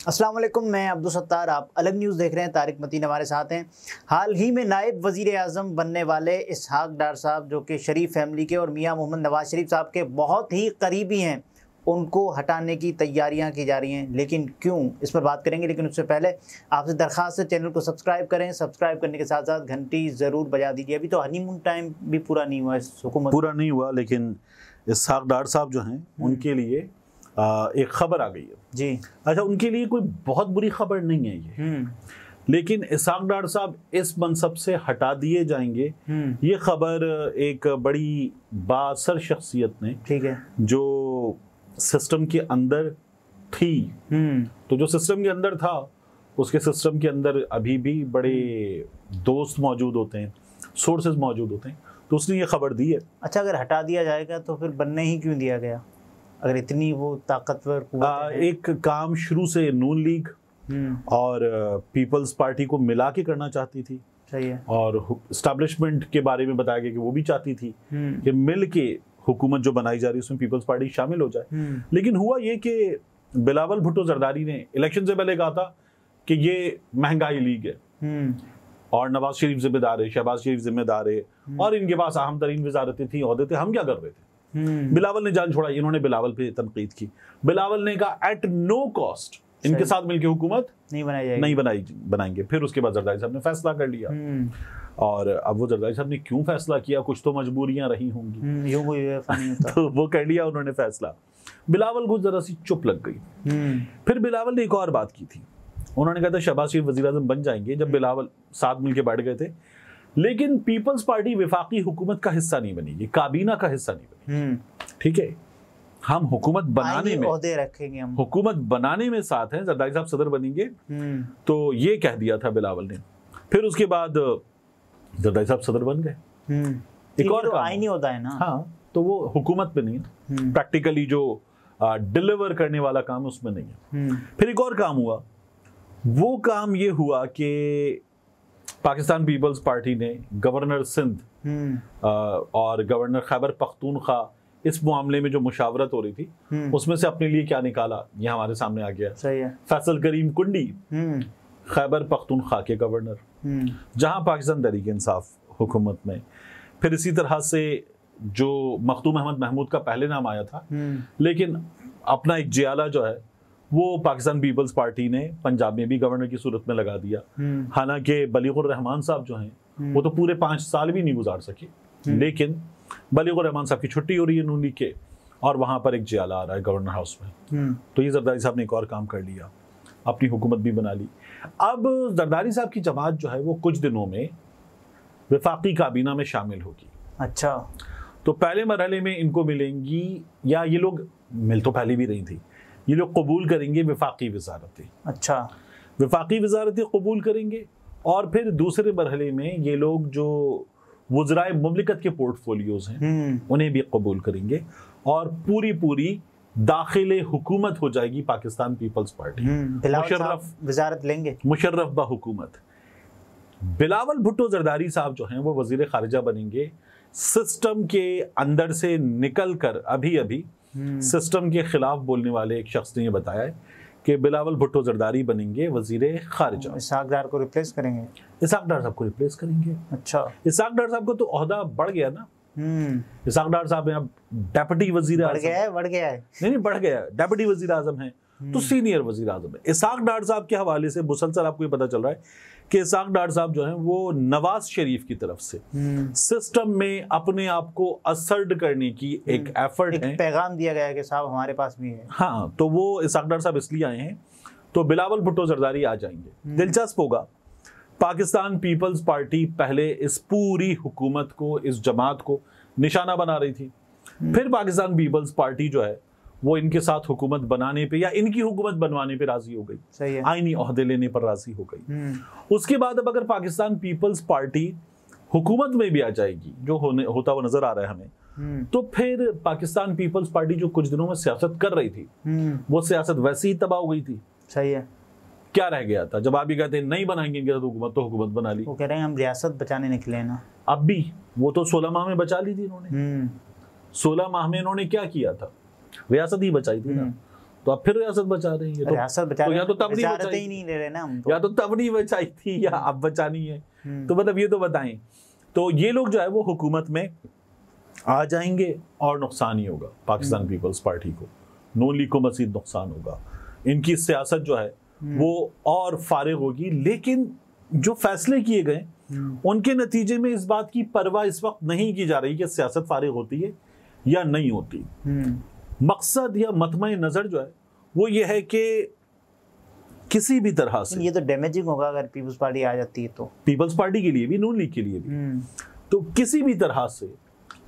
अस्सलाम वालेकुम मैं अब्दुल सत्तार। आप अलग न्यूज़ देख रहे हैं तारिक मतीन हमारे साथ हैं। हाल ही में नायब वज़ीर आज़म बनने वाले इसहाक डार साहब जो कि शरीफ फैमिली के और मियाँ मोहम्मद नवाज़ शरीफ साहब के बहुत ही करीबी हैं उनको हटाने की तैयारियाँ की जा रही हैं। लेकिन क्यों? इस पर बात करेंगे लेकिन उससे पहले आपसे दरख्वास्त है चैनल को सब्सक्राइब करें। सब्सक्राइब करने के साथ साथ घंटी ज़रूर बजा दीजिए। अभी तो हनीमून टाइम भी पूरा नहीं हुआ इस हुकूमत पूरा नहीं हुआ लेकिन इसहाक डार साहब जो हैं हम्म। उनके लिए एक खबर आ गई है। जी। अच्छा उनके लिए कोई बहुत बुरी खबर नहीं है ये। हम्म। लेकिन इसहाक डार साहब इस मनसब से हटा दिए जाएँगे। हम्म। ये खबर एक बड़ी बासर शख्सियत ने ठीक है। जो सिस्टम के अंदर थी। हम्म। तो जो सिस्टम के अंदर था उसके सिस्टम के अंदर अभी भी बड़े दोस्त मौजूद होते हैं सोर्सेज मौजूद होते हैं। तो उसने ये खबर दी है। अच्छा अगर हटा दिया जाएगा तो फिर बनने ही क्यों दिया गया? अगर इतनी वो ताकतवर एक काम शुरू से नून लीग हम्म। और पीपल्स पार्टी को मिला के करना चाहती थी। सही है। और स्टैब्लिशमेंट के बारे में बताया गया कि वो भी चाहती थी हम्म। कि मिल के हुकूमत जो बनाई जा रही है उसमें पीपल्स पार्टी शामिल हो जाए। हम्म। लेकिन हुआ ये कि बिलावल भुट्टो जरदारी ने इलेक्शन से पहले कहा था कि ये महँगाई लीग है। और नवाज़ शरीफ जिम्मेदार है शहबाज शरीफ जिम्मेदार है। और इनके पास अहम तरीन वजारतें थी अहदे थे। हम क्या कर रहे थे? बिलावल ने जान छोड़ा इन्होंने बिलावल पे तनकीद की। बिलावल ने कहा एट नो कॉस्ट इनके साथ मिलकर हुकूमत नहीं बनाई जाएगी। नहीं बनाई बनाएँगे। फिर उसके बाद जरदारी साहब ने फैसला कर लिया। हम्म। और अब वो जरदारी साहब ने क्यों फैसला किया? कुछ तो मजबूरियाँ रही होंगी। हम्म, यूँ कोई तो वो कर लिया उन्होंने फैसला। बिलावल को जरा सी चुप लग गई। हम्म। फिर बिलावल ने एक और बात की थी। उन्होंने कहा था शहबाज शरीफ वजी बन जाएँगे। जब बिलावल साथ मिलकर बैठ गए थे लेकिन पीपल्स पार्टी विफाकी हुकूमत का हिस्सा नहीं बनेगी काबीना का हिस्सा नहीं बनेगी हम्म। ठीक है? हम हुकूमत बनाने में रखेंगे हम। हुकूमत बनाने में साथ हैं जरदारी साहब सदर बनेंगे। हम्म। तो ये कह दिया था बिलावल ने। फिर उसके बाद जरदारी साहब सदर बन गए। हम्म। एक और काम। आईनी होता है ना। हाँ तो वो हुकूमत पे नहीं है। प्रैक्टिकली जो डिलीवर करने वाला काम है उसमें नहीं है। फिर एक और काम हुआ। वो काम ये हुआ कि पाकिस्तान पीपल्स पार्टी ने गवर्नर सिंध हम्म। और गवर्नर खैबर पख्तूनख्वा इस मामले में जो मुशावरत हो रही थी हम्म। उसमें से अपने लिए क्या निकाला ये हमारे सामने आ गया सही है। फैसल करीम कुंडी हम्म। खैबर पख्तूनख्वा के गवर्नर जहाँ पाकिस्तान तहरीक इंसाफ हुकूमत में। फिर इसी तरह से जो मखदूम अहमद महमूद का पहले नाम आया था लेकिन अपना एक जियाला जो है वो पाकिस्तान पीपल्स पार्टी ने पंजाब में भी गवर्नर की सूरत में लगा दिया। हम्म। हालाँकि बलीगुर रहमान साहब जो हैं वो तो पूरे पाँच साल भी नहीं गुजार सके। लेकिन बलीगुर रहमान साहब की छुट्टी हो रही है नून लीग के और वहाँ पर एक जियाला आ रहा है गवर्नर हाउस में। हम्म। तो ये जरदारी साहब ने एक और काम कर लिया अपनी हुकूमत भी बना ली। अब जरदारी साहब की जमात जो है वो कुछ दिनों में विफाकी काबीना में शामिल होगी। अच्छा। तो पहले मरहले में इनको मिलेंगी या ये लोग मिल तो पहले भी रही थी ये लोग कबूल करेंगे विफाकी वजारतें। अच्छा। विफाकी वजारतें कबूल करेंगे और फिर दूसरे मरहले में ये लोग जो वज्राय ममलिकत के पोर्टफोलियोज हैं हम्म। उन्हें भी कबूल करेंगे और पूरी पूरी दाखिल हुकूमत हो जाएगी पाकिस्तान पीपल्स पार्टी। हम्म। मुशर्रफ। वजारत लेंगे। मुशर्रफ बा हुकूमत। बिलावल भुट्टो जरदारी साहब जो हैं वो वज़ीर खारजा बनेंगे। सिस्टम के अंदर से निकल कर अभी अभी सिस्टम के खिलाफ बोलने वाले एक शख्स ने ये बताया है कि बिलावल भुट्टो जरदारी बनेंगे वज़ीर खारजा। इसहाक डार को रिप्लेस करेंगे? इसाक डार साहब को रिप्लेस करेंगे। अच्छा। इसाक डार साहब को तो अहदा बढ़ गया ना। हम्म। इसाक डार साहब हैं अब डेप्यूटी वज़ीर बढ़ गया है बढ़ गया है। नहीं नहीं बढ़ गया डेप्यूटी वज़ीर आज़म है तो सीनियर वज़ीर आज़म है। इसाक डार साहब के हवाले से मुसलसल आपको ये पता चल रहा है कि इसाक डार साहब जो हैं वो नवाज़ शरीफ की तरफ़ से हम्म। सिस्टम में अपने आप को असर्ट करने की एक एफर्ट एक है। पैगाम दिया गया है कि साहब हमारे पास भी है। हाँ तो वो इसाक डार साहब इसलिए आए हैं तो बिलावल भुट्टो जरदारी आ जाएँगे। दिलचस्प होगा पाकिस्तान पीपल्स पार्टी पहले इस पूरी हुकूमत को इस जमात को निशाना बना रही थी। फिर पाकिस्तान पीपल्स पार्टी जो है वो इनके साथ हुकूमत बनाने पे या इनकी हुकूमत बनवाने पे राज़ी हो गई। सही है। आईनी अहदे लेने पर राज़ी हो गई। हम्म। उसके बाद अब अगर पाकिस्तान पीपल्स पार्टी हुकूमत में भी आ जाएगी जो होने होता हुआ नज़र आ रहा है हमें हम्म। तो फिर पाकिस्तान पीपल्स पार्टी जो कुछ दिनों में सियासत कर रही थी हम्म। वो सियासत वैसे ही तबाह हो गई थी। सही है। क्या रह गया था? जब आप ये कहते नहीं बनाएँगे इनके साथ हुकूमत तो हुकूमत बना ली। वो कह रहे हैं हम रियासत बचाने निकले ना। अब भी वो तो सोलह माह में बचा ली थी इन्होंने। सोलह माह में इन्होंने क्या किया था? रियासत ही बचाई थी ना। हम्म। तो अब फिर रियासत बचा रही है तो, रियासत बचा तो या तो तब नहीं बचाई ही नहीं ले रहे ना हम या तो तब नहीं बचाई थी या अब बचानी है। हम्म। तो मतलब ये तो बताएँ तो ये लोग जो है वो हुकूमत में आ जाएँगे और नुकसान ही होगा पाकिस्तान पीपल्स पार्टी को। नून लीग को मजीद नुकसान होगा। इनकी सियासत जो है वो और फारिग होगी लेकिन जो फैसले किए गए उनके नतीजे में इस बात की परवाह इस वक्त नहीं की जा रही कि सियासत फारिग होती है या नहीं होती। हम्म। मकसद या मतम नज़र जो है वो ये है कि किसी भी तरह से। ये तो डैमेजिंग होगा अगर पीपल्स पार्टी आ जाती है तो। पीपल्स पार्टी के लिए भी नून लीग के लिए भी। हम्म। तो किसी भी तरह से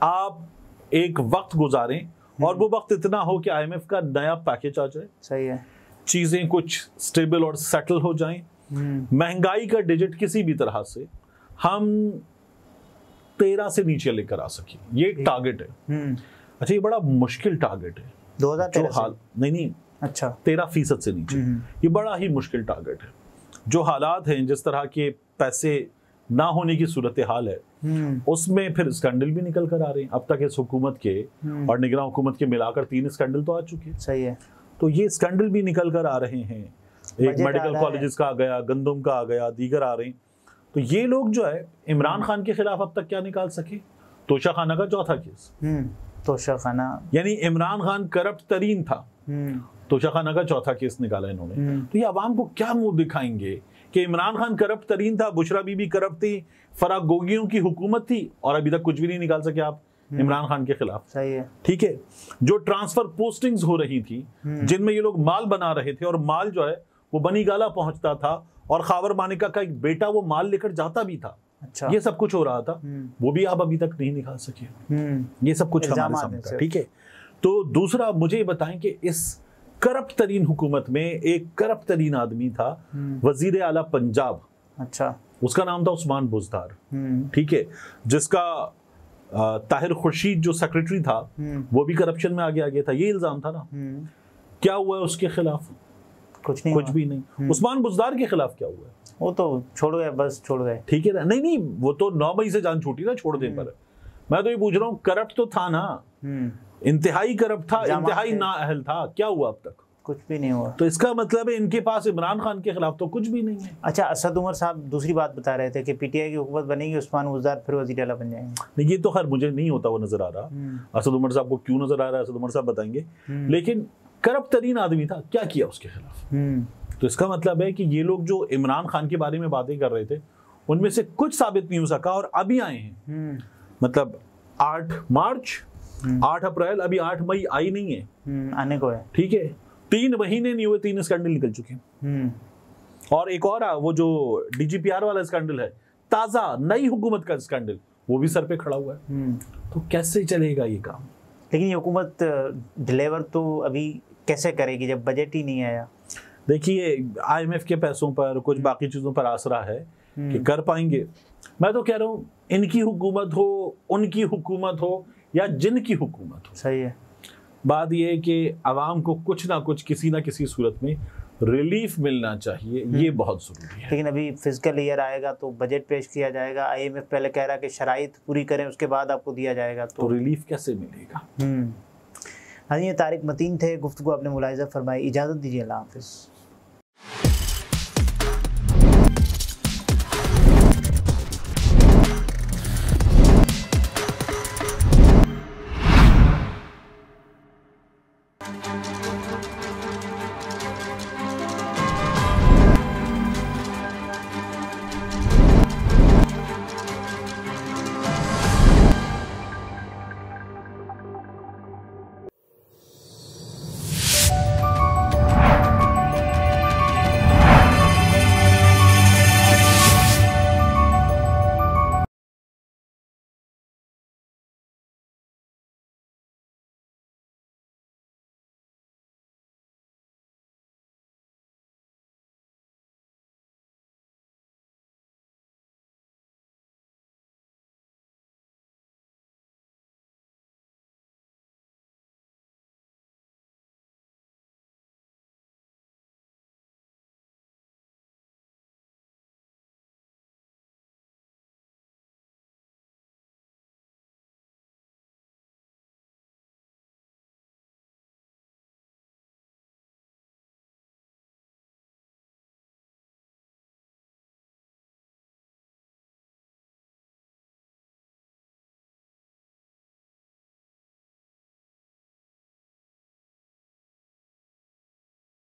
आप एक वक्त गुजारें और वो वक्त इतना हो कि आईएमएफ का नया पैकेज आ जाए। सही है। चीज़ें कुछ स्टेबल और सेटल हो जाएँ। हम्म। महँगाई का डिजिट किसी भी तरह से हम तेरह से नीचे लेकर आ सके। ये एक टारगेट है। हम्म। अच्छा ये बड़ा मुश्किल टारगेट है। जो 2013 से? हाल नहीं नहीं। अच्छा। तेरह फ़ीसद से नीचे। हम्म। ये बड़ा ही मुश्किल टारगेट है। जो हालात हैं जिस तरह के पैसे ना होने की सूरत हाल है हम्म। उसमें फिर स्कैंडल भी निकल कर आ रहे हैं। अब तक इस हुकूमत के हम्म। और निगरान हुकूमत के मिलाकर तीन स्कैंडल तो आ चुके हैं। सही है। तो ये स्कैंडल भी निकल कर आ रहे हैं। एक मेडिकल। कॉलेजेस का आ गया गंदम का आ गया दीगर आ रहे हैं। तो ये लोग जो है इमरान खान के खिलाफ अब तक क्या निकाल सके? तोशा खाना का चौथा केस। हम्म। तोशा खाना यानी इमरान खान करप्ट तरीन था। हम्म। तोशा खाना का चौथा केस निकाला इन्होंने। हम्म। तो ये आवाम को क्या मुँह दिखाएँगे कि इमरान खान करप्ट तरीन था बुशरा बीबी करप्ट थी फराग गोगियों की हुकूमत थी और अभी तक कुछ भी नहीं निकाल सके आप इमरान खान के खिलाफ। सही है। ठीक है? जो ट्रांसफ़र पोस्टिंग्स हो रही थी जिनमें ये लोग माल बना रहे थे और माल जो है वो बनी गाला पहुँचता था और खावर मानिका का एक बेटा वो माल लेकर जाता भी था। अच्छा। ये सब कुछ हो रहा था। हम्म। वो भी आप अभी तक नहीं निकाल सके। हम्म। ये सब कुछ हमारे सामने था ठीक है? तो दूसरा मुझे ये बताएँ कि इस करप्ट तरीन हुकूमत में एक करप्ट तरीन आदमी था हम्म। वज़ीर आला पंजाब। अच्छा। उसका नाम था उस्मान बुजदार। ठीक है? जिसका ताहिर खुर्शीद जो सेक्रेटरी था। वो भी करप्शन में आगे आ गया था। ये इल्ज़ाम था ना। क्या हुआ है उसके खिलाफ? कुछ नहीं कुछ भी नहीं। उस्मान बुजदार के खिलाफ क्या हुआ? है वो तो छोड़ गए बस छोड़ गए। ठीक है ना? नहीं नहीं वो तो नौ मई से जान छूटी ना छोड़ दे पर। मैं तो ये पूछ रहा हूँ करप्ट तो था ना? हम्म। इंतहाई करप्ट था इंतहाई थे। नाअहल था क्या हुआ अब तक? कुछ भी नहीं हुआ। तो इसका मतलब है इनके पास इमरान खान के खिलाफ तो कुछ भी नहीं है। अच्छा असद उमर साहब दूसरी बात बता रहे थे कि पीटीआई की हुकूमत बनेगी उस्मान गुजार फिर वज़ीर अला बन जाएँगे। नहीं, ये तो खैर मुझे नहीं होता वो नज़र आ रहा। हम्म। असद उमर साहब को क्यों नज़र आ रहा है असद उमर साहब बताएँगे। लेकिन करप्ट तरीन आदमी था क्या किया उसके खिलाफ? हम्म। तो इसका मतलब है कि ये लोग जो इमरान खान के बारे में बातें कर रहे थे उनमें से कुछ साबित नहीं हो सका और अभी आए हैं हम्म। मतलब आठ मार्च आठ अप्रैल अभी आठ मई आई नहीं है हम्म। आने को है ठीक है तीन महीने नहीं हुए तीन स्कैंडल निकल चुके हैं हम्म। और एक और आ, वो जो डीजीपीआर वाला स्कैंडल है ताज़ा नई हुकूमत का स्कैंडल वो भी सर पे खड़ा हुआ है हम्म। तो कैसे चलेगा ये काम लेकिन ये हुकूमत डिलीवर तो अभी कैसे करेगी जब बजट ही नहीं आया देखिए आईएमएफ के पैसों पर कुछ बाकी चीज़ों पर आसरा है कि कर पाएँगे। मैं तो कह रहा हूँ इनकी हुकूमत हो उनकी हुकूमत हो या जिनकी हुकूमत हो। सही है। बात यह है कि आवाम को कुछ ना कुछ किसी ना किसी सूरत में रिलीफ मिलना चाहिए ये बहुत ज़रूरी है। लेकिन अभी फ़िज़िकल ईयर आएगा तो बजट पेश किया जाएगा। आईएमएफ पहले कह रहा है कि शराइ पूरी करें उसके बाद आपको दिया जाएगा तो तो रिलीफ कैसे मिलेगा? हम्म। हाँ ये तारिक मतीन थे गुफ्तु आपने मुलायजा फरमाई। इजाज़त दीजिए अल्लाह हाफिज़।